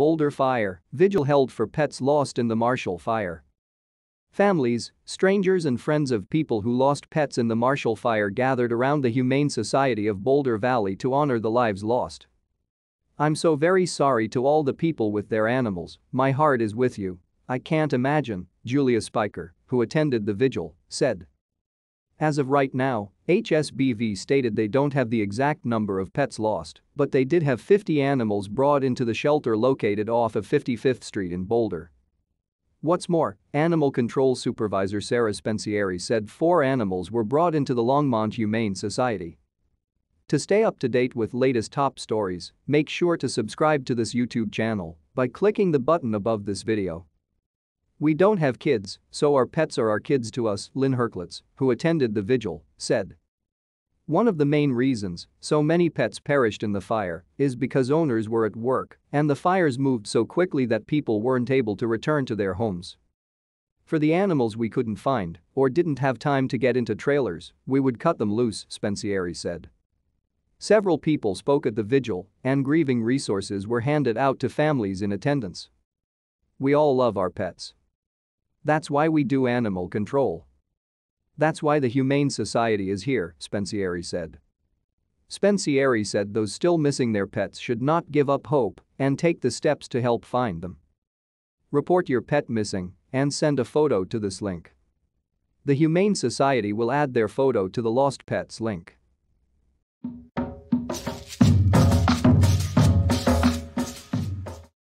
Boulder Fire, vigil held for pets lost in the Marshall Fire. Families, strangers and friends of people who lost pets in the Marshall Fire gathered around the Humane Society of Boulder Valley to honor the lives lost. I'm so very sorry to all the people with their animals, my heart is with you. I can't imagine, Julia Spiker, who attended the vigil, said. As of right now, HSBV stated they don't have the exact number of pets lost, but they did have 50 animals brought into the shelter located off of 55th Street in Boulder. What's more, Animal Control Supervisor Sara Spensieri said four animals were brought into the Longmont Humane Society. To stay up to date with latest top stories, make sure to subscribe to this YouTube channel by clicking the button above this video. We don't have kids, so our pets are our kids to us, Lynn Herklotz, who attended the vigil, said. One of the main reasons so many pets perished in the fire is because owners were at work and the fires moved so quickly that people weren't able to return to their homes. For the animals we couldn't find or didn't have time to get into trailers, we would cut them loose, Spensieri said. Several people spoke at the vigil and grieving resources were handed out to families in attendance. We all love our pets. That's why we do animal control. That's why the Humane Society is here, Spensieri said. Spensieri said those still missing their pets should not give up hope and take the steps to help find them. Report your pet missing and send a photo to this link. The Humane Society will add their photo to the Lost Pets link.